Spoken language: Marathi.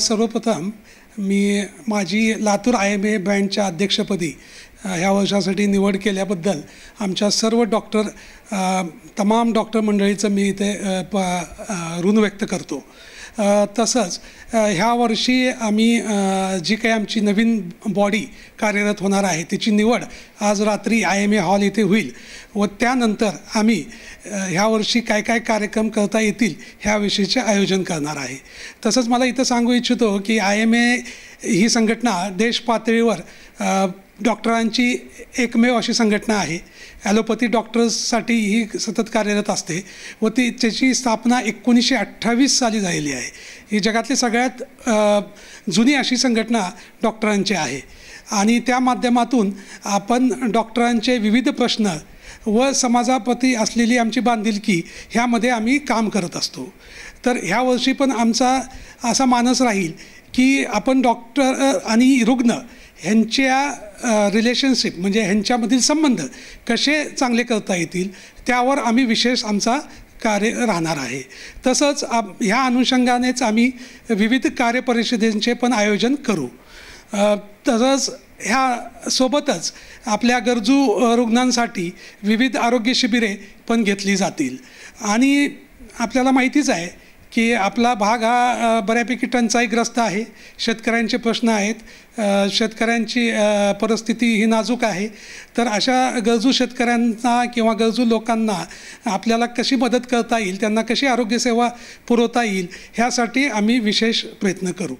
सर्वप्रथम मी माझी लातूर आय एम ए बँडच्या अध्यक्षपदी ह्या वर्षासाठी निवड केल्याबद्दल आमच्या सर्व डॉक्टर तमाम डॉक्टर मंडळीचं मी इथे प ऋण व्यक्त करतो. तसंच ह्या वर्षी आम्ही जी काही आमची नवीन बॉडी कार्यरत होणार आहे तिची निवड आज रात्री आय एम ए हॉल इथे होईल व त्यानंतर आम्ही ह्या वर्षी काय काय कार्यक्रम करता येतील ह्याविषयीचे आयोजन करणार आहे. तसंच मला इथं सांगू इच्छितो की आय एम ए ही संघटना देश पातळीवर डॉक्टरांची एकमेव अशी संघटना आहे. ॲलोपॅथी डॉक्टर्ससाठी ही सतत कार्यरत असते व ती त्याची स्थापना एकोणीसशे अठ्ठावीस साली झालेली आहे. ही जगातली सगळ्यात जुनी अशी संघटना डॉक्टरांची आहे. आणि त्या माध्यमातून आपण डॉक्टरांचे विविध प्रश्न व समाजाप्रती असलेली आमची बांधिलकी ह्यामध्ये आम्ही काम करत असतो. तर ह्या वर्षी पण आमचा असा मानस राहील की आपण डॉक्टर आणि रुग्ण ह्यांच्या रिलेशनशिप म्हणजे ह्यांच्यामधील संबंध कसे चांगले करता येतील त्यावर आम्ही विशेष आमचा कार्य राहणार आहे. तसंच आप ह्या अनुषंगानेच आम्ही विविध कार्यपरिषदेंचे पण आयोजन करू. तसंच ह्या सोबतच आपल्या गरजू रुग्णांसाठी विविध आरोग्य शिबिरे पण घेतली जातील. आणि आपल्याला माहितीच आहे की आपला भाग हा बऱ्यापैकी टंचाईग्रस्त आहे. शेतकऱ्यांचे प्रश्न आहेत. शेतकऱ्यांची परिस्थिती ही नाजूक आहे. तर अशा गरजू शेतकऱ्यांना किंवा गरजू लोकांना आपल्याला कशी मदत करता येईल त्यांना कशी आरोग्यसेवा पुरवता येईल ह्यासाठी आम्ही विशेष प्रयत्न करू.